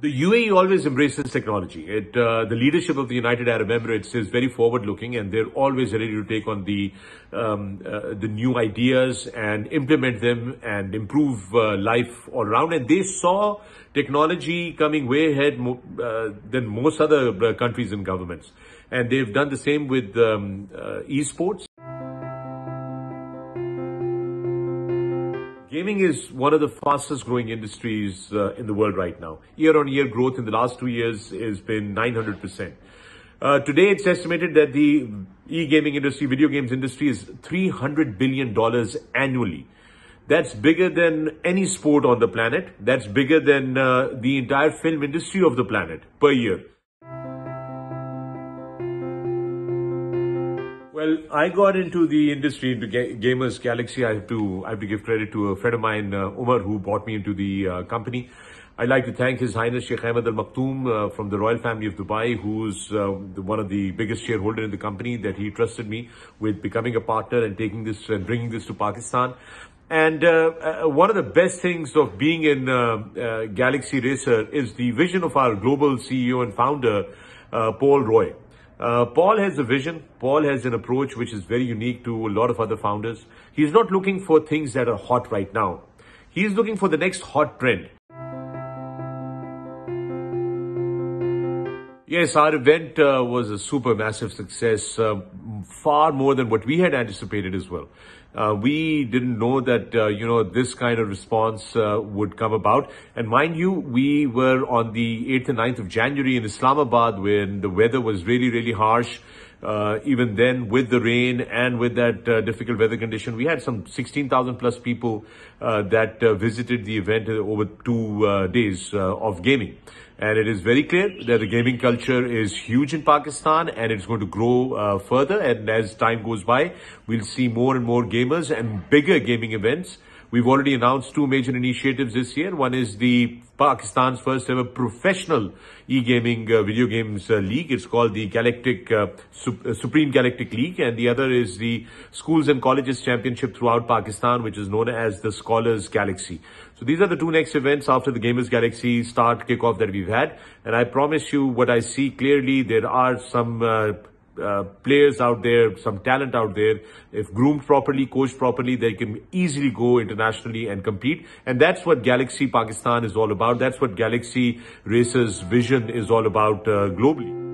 The UAE always embraces technology. It, uh, the leadership of the United Arab Emirates is very forward-looking, and they're always ready to take on the um, uh, the new ideas and implement them and improve uh, life all around. And they saw technology coming way ahead uh, than most other uh, countries and governments, and they've done the same with um, uh, esports. Gaming is one of the fastest growing industries uh, in the world right now. Year on year growth in the last two years has been 900%. Uh, today it's estimated that the e-gaming industry, video games industry is $300 billion annually. That's bigger than any sport on the planet. That's bigger than uh, the entire film industry of the planet per year. Well, I got into the industry, into ga- Gamers Galaxy. I have to, I have to give credit to a friend of mine, uh, Umar, who brought me into the uh, company. I'd like to thank His Highness Sheikh Ahmed Al Maktoum uh, from the royal family of Dubai, who's uh, the, one of the biggest shareholder in the company, that he trusted me with becoming a partner and taking this and bringing this to Pakistan. And uh, uh, one of the best things of being in uh, uh, Galaxy Racer is the vision of our global CEO and founder, uh, Paul Roy. Uh, Paul has a vision. Paul has an approach which is very unique to a lot of other founders. He's not looking for things that are hot right now. He's looking for the next hot trend. Yes, our event uh, was a super massive success, uh, far more than what we had anticipated as well. Uh, we didn't know that, uh, you know, this kind of response uh, would come about. And mind you, we were on the 8th and 9th of January in Islamabad when the weather was really, really harsh. Uh, even then with the rain and with that uh, difficult weather condition, we had some 16,000 plus people uh, that uh, visited the event over two uh, days uh, of gaming. And it is very clear that the gaming culture is huge in Pakistan and it's going to grow further. And as time goes by, we'll see more and more gamers and bigger gaming events We've already announced two major initiatives this year. One is the Pakistan's first ever professional e-gaming uh, video games uh, league. It's called the Galactic uh, Sup- uh, Supreme Galactic League, and the other is the Schools and Colleges Championship throughout Pakistan, which is known as the Scholars Galaxy. So these are the two next events after the Gamers Galaxy start kickoff that we've had, and I promise you, what I see clearly, there are some uh, uh, players out there, some talent out there. If groomed properly, coached properly, they can easily go internationally and compete. And that's what Galaxy Pakistan is all about. That's what Galaxy Racers vision is all about uh, globally.